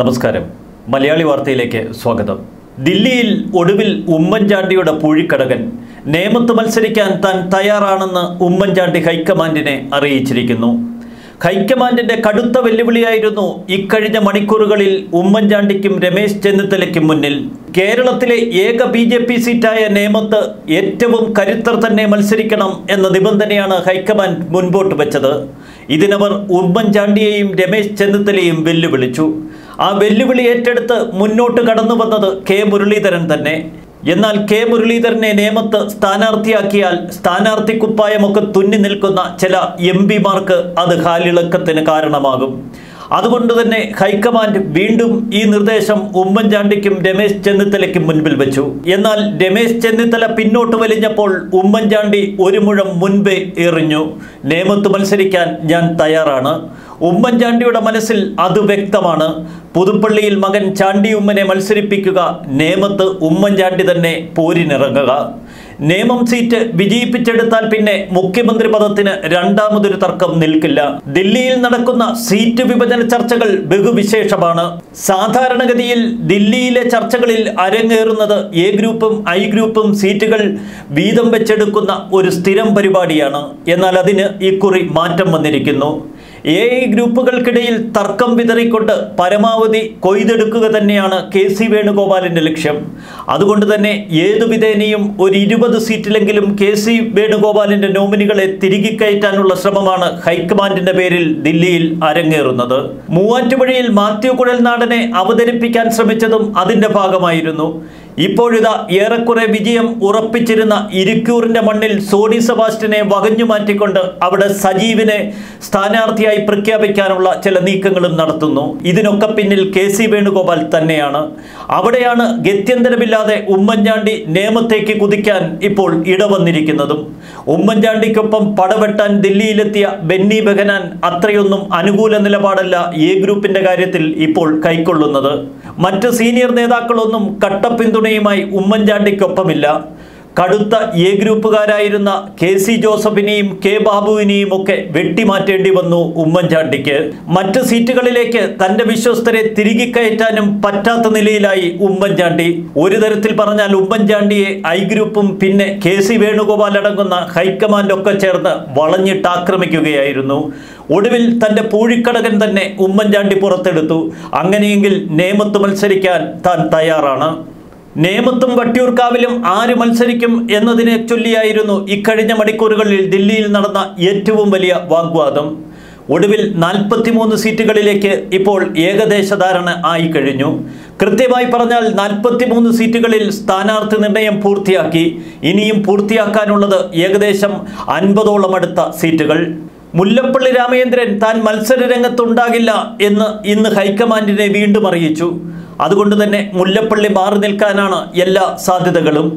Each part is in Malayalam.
നമസ്കാരം. മലയാളി വാർത്തയിലേക്ക് സ്വാഗതം. ദില്ലിയിൽ ഒടുവിൽ ഉമ്മൻചാണ്ടിയുടെ പൂഴിക്കടകൻ നേമത്ത് മത്സരിക്കാൻ താൻ തയ്യാറാണെന്ന് ഉമ്മൻചാണ്ടി ഹൈക്കമാൻഡിനെ അറിയിച്ചിരിക്കുന്നു. ഹൈക്കമാൻഡിന്റെ കടുത്ത വെല്ലുവിളിയായിരുന്നു ഇക്കഴിഞ്ഞ മണിക്കൂറുകളിൽ ഉമ്മൻചാണ്ടിക്കും രമേശ് ചെന്നിത്തലയ്ക്കും മുന്നിൽ. കേരളത്തിലെ ഏക ബി ജെ പി സീറ്റായ നേമത്ത് ഏറ്റവും കരുത്തർ തന്നെ മത്സരിക്കണം എന്ന നിബന്ധനയാണ് ഹൈക്കമാൻഡ് മുൻപോട്ട് വെച്ചത്. ഇതിനവർ ഉമ്മൻചാണ്ടിയെയും രമേശ് ചെന്നിത്തലയും വെല്ലുവിളിച്ചു. ആ വെല്ലുവിളി ഏറ്റെടുത്ത് മുന്നോട്ട് കടന്നു വന്നത് കെ മുരളീധരൻ തന്നെ. എന്നാൽ കെ മുരളീധരനെ നേമത്ത് സ്ഥാനാർത്ഥിയാക്കിയാൽ സ്ഥാനാർത്ഥി കുപ്പായമൊക്കെ തുന്നി നിൽക്കുന്ന ചില എം പിമാർക്ക് അത് കാലിളക്കത്തിന് കാരണമാകും. അതുകൊണ്ട് തന്നെ ഹൈക്കമാൻഡ് വീണ്ടും ഈ നിർദ്ദേശം ഉമ്മൻചാണ്ടിക്കും രമേശ് ചെന്നിത്തലയ്ക്കും മുൻപിൽ വെച്ചു. എന്നാൽ രമേശ് ചെന്നിത്തല പിന്നോട്ട് വലിഞ്ഞപ്പോൾ ഉമ്മൻചാണ്ടി ഒരു മുഴം മുൻപേ എറിഞ്ഞു. നേമത്ത് മത്സരിക്കാൻ ഞാൻ തയ്യാറാണ്. ഉമ്മൻചാണ്ടിയുടെ മനസ്സിൽ അത് വ്യക്തമാണ്. പുതുപ്പള്ളിയിൽ മകൻ ചാണ്ടി ഉമ്മനെ മത്സരിപ്പിക്കുക നേമത്ത് ഉമ്മൻചാണ്ടി തന്നെ പോരിനിറങ്ങുക. നേമം സീറ്റ് വിജയിപ്പിച്ചെടുത്താൽ പിന്നെ മുഖ്യമന്ത്രി പദത്തിന് രണ്ടാമതൊരു തർക്കം നിൽക്കില്ല. ദില്ലിയിൽ നടക്കുന്ന സീറ്റ് വിഭജന ചർച്ചകൾ ബഹുവിശേഷമാണ്. സാധാരണഗതിയിൽ ദില്ലിയിലെ ചർച്ചകളിൽ അരങ്ങേറുന്നത് എ ഗ്രൂപ്പും ഐ ഗ്രൂപ്പും സീറ്റുകൾ വീതം വെച്ചെടുക്കുന്ന ഒരു സ്ഥിരം പരിപാടിയാണ്. എന്നാൽ അതിന് ഇക്കുറി മാറ്റം വന്നിരിക്കുന്നു. എ ഐ ഗ്രൂപ്പുകൾക്കിടയിൽ തർക്കം വിതറിക്കൊണ്ട് പരമാവധി കൊയ്തെടുക്കുക തന്നെയാണ് കെ സി വേണുഗോപാലിന്റെ ലക്ഷ്യം. അതുകൊണ്ട് തന്നെ ഏതു വിധേനയും ഒരു ഇരുപത് സീറ്റിലെങ്കിലും കെ സി വേണുഗോപാലിന്റെ നോമിനികളെ തിരികെ കയറ്റാനുള്ള ശ്രമമാണ് ഹൈക്കമാൻഡിന്റെ പേരിൽ ദില്ലിയിൽ അരങ്ങേറുന്നത്. മൂവാറ്റുപുഴയിൽ മാത്യു കുഴൽനാടനെ അവതരിപ്പിക്കാൻ ശ്രമിച്ചതും അതിന്റെ ഭാഗമായിരുന്നു. ഇപ്പോഴിതാ ഏറെക്കുറെ വിജയം ഉറപ്പിച്ചിരുന്ന ഇരിക്കൂറിന്റെ മണ്ണിൽ സോണി സെബാസ്റ്റ്യനെ വകഞ്ഞു മാറ്റിക്കൊണ്ട് അവിടെ സജീവിനെ സ്ഥാനാർത്ഥിയായി പ്രഖ്യാപിക്കാനുള്ള ചില നീക്കങ്ങളും നടത്തുന്നു. ഇതിനൊക്കെ പിന്നിൽ കെ സി വേണുഗോപാൽ തന്നെയാണ്. അവിടെയാണ് ഗത്യന്തരമില്ലാതെ ഉമ്മൻചാണ്ടി നേമത്തേക്ക് കുതിക്കാൻ ഇപ്പോൾ ഇടവന്നിരിക്കുന്നതും. ഉമ്മൻചാണ്ടിക്കൊപ്പം പടവെട്ടാൻ ദില്ലിയിലെത്തിയ ബെന്നി ബെഹനാൻ അത്രയൊന്നും അനുകൂല നിലപാടല്ല എ ഗ്രൂപ്പിന്റെ കാര്യത്തിൽ ഇപ്പോൾ കൈക്കൊള്ളുന്നത്. മറ്റ് സീനിയർ നേതാക്കളൊന്നും കട്ട പിന്തുണയുമായി ഉമ്മൻചാണ്ടിക്കൊപ്പമില്ല. കടുത്ത എ ഗ്രൂപ്പുകാരായിരുന്ന കെ സി ജോസഫിനെയും കെ ബാബുവിനെയും ഒക്കെ വെട്ടിമാറ്റേണ്ടി വന്നു ഉമ്മൻചാണ്ടിക്ക്. മറ്റ് സീറ്റുകളിലേക്ക് തന്റെ വിശ്വസ്തരെ തിരികെ കയറ്റാനും പറ്റാത്ത നിലയിലായി ഉമ്മൻചാണ്ടി. ഒരു തരത്തിൽ പറഞ്ഞാൽ ഉമ്മൻചാണ്ടിയെ ഐ ഗ്രൂപ്പും പിന്നെ കെ സി വേണുഗോപാൽ അടങ്ങുന്ന ഹൈക്കമാൻഡൊക്കെ ചേർന്ന് വളഞ്ഞിട്ട് ആക്രമിക്കുകയായിരുന്നു ഒടുവിൽ തന്റെ പൂഴിക്കടകൻ തന്നെ ഉമ്മൻചാണ്ടി പുറത്തെടുത്തു. അങ്ങനെയെങ്കിൽ നേമത്ത് മത്സരിക്കാൻ താൻ തയ്യാറാണ്. നേമത്തും വട്ടിയൂർക്കാവിലും ആര് മത്സരിക്കും എന്നതിനെ ചൊല്ലിയായിരുന്നു ഇക്കഴിഞ്ഞ മണിക്കൂറുകളിൽ ദില്ലിയിൽ നടന്ന ഏറ്റവും വലിയ വാഗ്വാദം. ഒടുവിൽ നാൽപ്പത്തിമൂന്ന് സീറ്റുകളിലേക്ക് ഇപ്പോൾ ഏകദേശ ധാരണ ആയി കഴിഞ്ഞു. കൃത്യമായി പറഞ്ഞാൽ നാൽപ്പത്തിമൂന്ന് സീറ്റുകളിൽ സ്ഥാനാർത്ഥി നിർണയം പൂർത്തിയാക്കി. ഇനിയും പൂർത്തിയാക്കാനുള്ളത് ഏകദേശം അൻപതോളം അടുത്ത സീറ്റുകൾ. മുല്ലപ്പള്ളി രാമചന്ദ്രൻ താൻ മത്സര രംഗത്തുണ്ടാകില്ല എന്ന് ഇന്ന് ഹൈക്കമാൻഡിനെ വീണ്ടും അറിയിച്ചു. അതുകൊണ്ട് തന്നെ മുല്ലപ്പള്ളി മാറി നിൽക്കാനാണ് എല്ലാ സാധ്യതകളും.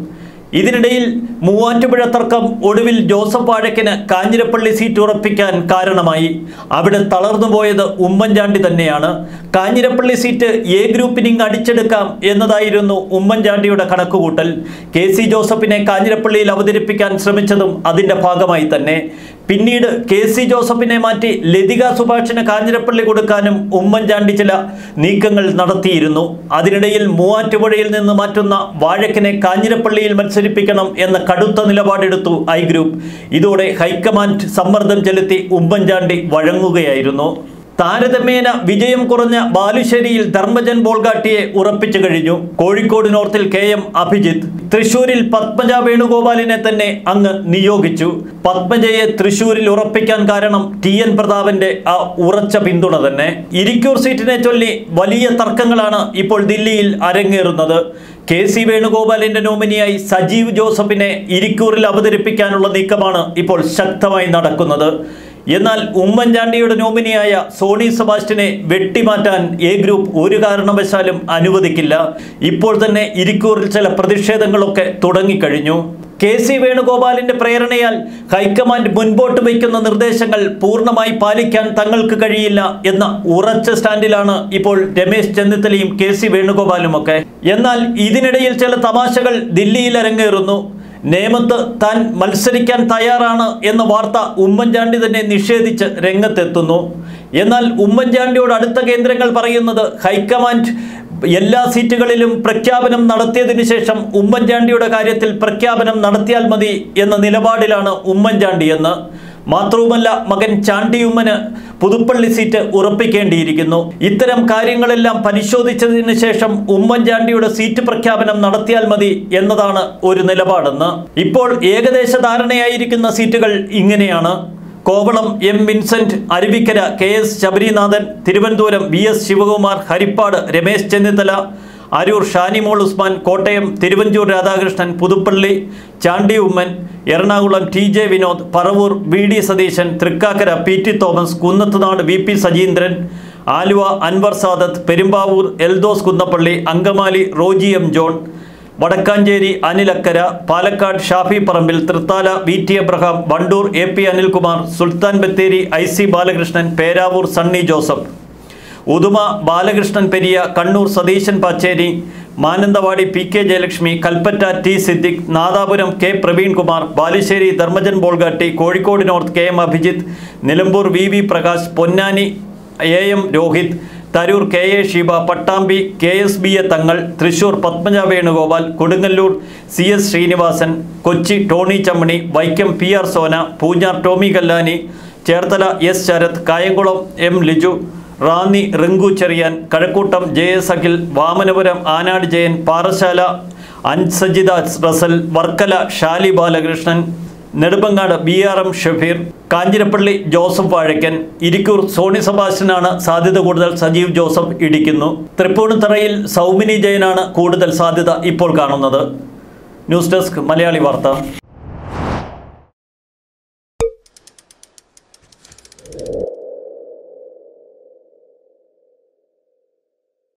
ഇതിനിടയിൽ മൂവാറ്റുപുഴ തർക്കം ഒടുവിൽ ജോസഫ് വാഴക്കിന് കാഞ്ഞിരപ്പള്ളി സീറ്റ് ഉറപ്പിക്കാൻ കാരണമായി. അവിടെ തളർന്നുപോയത് ഉമ്മൻചാണ്ടി തന്നെയാണ്. കാഞ്ഞിരപ്പള്ളി സീറ്റ് എ ഗ്രൂപ്പിനിങ് അടിച്ചെടുക്കാം എന്നതായിരുന്നു ഉമ്മൻചാണ്ടിയുടെ കണക്കുകൂട്ടൽ. കെ സി ജോസഫിനെ കാഞ്ഞിരപ്പള്ളിയിൽ അവതരിപ്പിക്കാൻ ശ്രമിച്ചതും അതിന്റെ ഭാഗമായി തന്നെ. പിന്നീട് കെ സി ജോസഫിനെ മാറ്റി ലതിക സുഭാഷിന് കാഞ്ഞിരപ്പള്ളി കൊടുക്കാനും ഉമ്മൻചാണ്ടി ചില നീക്കങ്ങൾ നടത്തിയിരുന്നു. അതിനിടയിൽ മൂവാറ്റുപുഴയിൽ നിന്ന് മാറ്റുന്ന വാഴക്കിനെ കാഞ്ഞിരപ്പള്ളിയിൽ മത്സരിപ്പിക്കണം എന്ന കടുത്ത നിലപാടെടുത്തു ഐ ഗ്രൂപ്പ്. ഇതോടെ ഹൈക്കമാൻഡ് സമ്മർദ്ദം ചെലുത്തി ഉമ്മൻചാണ്ടി വഴങ്ങുകയായിരുന്നു. താരതമ്യേന വിജയം കുറഞ്ഞ ബാലുശ്ശേരിയിൽ ധർമ്മജൻ ബോൾഗാട്ടിയെ ഉറപ്പിച്ചു കഴിഞ്ഞു. കോഴിക്കോട് നോർത്തിൽ കെ എം അഭിജിത്ത്. തൃശൂരിൽ പത്മജ വേണുഗോപാലിനെ തന്നെ അങ്ങ് നിയോഗിച്ചു. പത്മജയെ തൃശൂരിൽ ഉറപ്പിക്കാൻ കാരണം ടി എൻ പ്രതാപന്റെ ആ ഉറച്ച പിന്തുണ തന്നെ. ഇരിക്കൂർ സീറ്റിനെ ചൊല്ലി വലിയ തർക്കങ്ങളാണ് ഇപ്പോൾ ദില്ലിയിൽ അരങ്ങേറുന്നത്. കെ സി വേണുഗോപാലിന്റെ നോമിനിയായി സജീവ് ജോസഫിനെ ഇരിക്കൂറിൽ അവതരിപ്പിക്കാനുള്ള നീക്കമാണ് ഇപ്പോൾ ശക്തമായി നടക്കുന്നത്. എന്നാൽ ഉമ്മൻചാണ്ടിയുടെ നോമിനിയായ സോണി സെബാസ്റ്റ്യനെ വെട്ടിമാറ്റാൻ എ ഗ്രൂപ്പ് ഒരു കാരണവശാലും അനുവദിക്കില്ല. ഇപ്പോൾ തന്നെ ഇരിക്കൂറിൽ ചില പ്രതിഷേധങ്ങളൊക്കെ തുടങ്ങിക്കഴിഞ്ഞു. കെ സി വേണുഗോപാലിന്റെ പ്രേരണയാൽ ഹൈക്കമാൻഡ് മുൻപോട്ട് വയ്ക്കുന്ന നിർദ്ദേശങ്ങൾ പൂർണമായി പാലിക്കാൻ തങ്ങൾക്ക് കഴിയില്ല എന്ന ഉറച്ച സ്റ്റാൻഡിലാണ് ഇപ്പോൾ രമേശ് ചെന്നിത്തലയും കെ സി വേണുഗോപാലുമൊക്കെ. എന്നാൽ ഇതിനിടയിൽ ചില തമാശകൾ ദില്ലിയിൽ അരങ്ങേറുന്നു. നേമത്ത് താൻ മത്സരിക്കാൻ തയ്യാറാണ് എന്ന വാർത്ത ഉമ്മൻചാണ്ടി തന്നെ നിഷേധിച്ച് രംഗത്തെത്തുന്നു. എന്നാൽ ഉമ്മൻചാണ്ടിയോട് അടുത്ത കേന്ദ്രങ്ങൾ പറയുന്നത് ഹൈക്കമാൻഡ് എല്ലാ സീറ്റുകളിലും പ്രഖ്യാപനം നടത്തിയതിനു ശേഷം ഉമ്മൻചാണ്ടിയുടെ കാര്യത്തിൽ പ്രഖ്യാപനം നടത്തിയാൽ മതി എന്ന നിലപാടിലാണ് ഉമ്മൻചാണ്ടി എന്ന് മാത്രവുമല്ല മകൻ ചാണ്ടിയുമ്മന് പുതുപ്പള്ളി സീറ്റ് ഉറപ്പിക്കേണ്ടിയിരിക്കുന്നു. ഇത്തരം കാര്യങ്ങളെല്ലാം പരിശോധിച്ചതിന് ശേഷം ഉമ്മൻചാണ്ടിയുടെ സീറ്റ് പ്രഖ്യാപനം നടത്തിയാൽ മതി എന്നതാണ് ഒരു നിലപാടെന്ന്. ഇപ്പോൾ ഏകദേശ ധാരണയായിരിക്കുന്ന സീറ്റുകൾ ഇങ്ങനെയാണ്. Kovalam M Vincent Aruvikkara K S Sabarinathan Thiruvananthapuram V S Sivakumar Harippad Ramesh Chennithala Aroor Shanimol Usman Kottayam Thiruvanchoor Radhakrishnan Puthuppally Chandy Oommen Ernakulam T J Vinod Paravur V D Satheesan Thrikkakara P T Thomas Kunnathunad V P Sajeendran Aluva Anwar Sadath Perumbavoor Eldhose Kunnappilly Angamaly Roji M John Vadakkanchery Anilakkara Palakkad Shafi Parambil Thrithala V T Abraham Wandoor A P Anilkumar Sultan Bathery I C Balakrishnan Peravoor Sunny Joseph. Uduma Balakrishnan Periya Kannur Satheesan Pacheri Mananthavady P K Jayalakshmi Kalpetta T Siddique Nadapuram K Praveenkumar Balussery Dharmajan Bolgatty Kozhikode north K M Abhijith Nilambur V V Prakash Ponnani A M Rohith Tharoor K A Sheeba Pattambi K S B A Thangal Thrissur Padmaja Venugopal Kodungallur C S Sreenivasan Kochi Tony Chammany Vaikom P R Sona Poonjar Tommy Kallani Cherthala S Sarath Kayamkulam M Liju Ranni Rinku Cherian Kazhakkoottam J S Akhil Vamanapuram Anad Jayan Parassala Ansajitha Russell Varkala Shali Balakrishnan Nedumangad B R M Shafeer Kanjirappally Joseph Vazhakkan Irikkur Sony സെബാസ്റ്റ്യനാണ് സാധ്യത കൂടുതൽ സജീവ് ജോസഫ് ഇടിക്കുന്നു. തൃപ്പൂണിത്തറയിൽ സൗമിനി ജയനാണ് കൂടുതൽ സാധ്യത ഇപ്പോൾ കാണുന്നത്. ന്യൂസ് ഡെസ്ക് മലയാളി വാർത്ത.